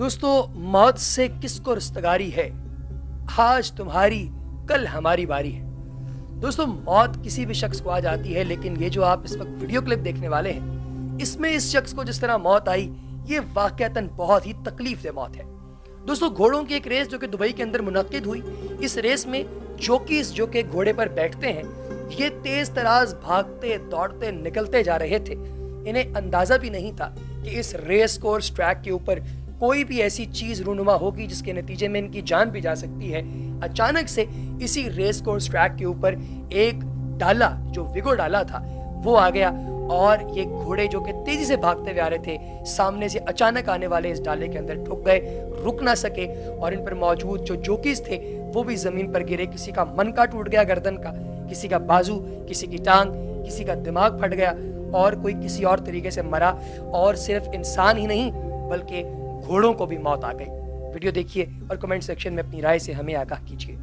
दोस्तों, मौत से किसको रिश्तेदारी है? आज तुम्हारी, कल हमारी बारी है। दोस्तों, मौत किसी भी शख्स को आ जाती है, लेकिन ये जो आप इस वक्त वीडियो क्लिप देखने वाले हैं, इसमें इस शख्स को जिस तरह मौत आई, ये वाकता बहुत ही तकलीफ़ दे मौत है। दोस्तों, घोड़ों की एक रेस जो कि दुबई के अंदर मुनद हुई, इस रेस में जोकीस जो के घोड़े पर बैठते हैं, ये तेज तराज भागते, दौड़ते, निकलते जा रहे थे। इन्हें अंदाज़ा भी नहीं था कि इस रेस कोर्स ट्रैक के ऊपर कोई भी ऐसी चीज़ रूनुमा होगी जिसके नतीजे में इनकी जान भी जा सकती है। अचानक से इसी रेस कोर्स ट्रैक के ऊपर एक डाला, जो विगो डाला था, वो आ गया और ये घोड़े जो कि तेज़ी से भागते हुए आ रहे थे, सामने से अचानक आने वाले इस डाले के अंदर ठुक गए, रुक ना सके और इन पर मौजूद जो जोकीज थे, वो भी ज़मीन पर गिरे। किसी का मन का टूट गया गर्दन का, किसी का बाजू, किसी की टांग, किसी का दिमाग फट गया और कोई किसी और तरीके से मरा और सिर्फ़ इंसान ही नहीं, बल्कि घोड़ों को भी मौत आ गई। वीडियो देखिए और कमेंट सेक्शन में अपनी राय से हमें आगाह कीजिए।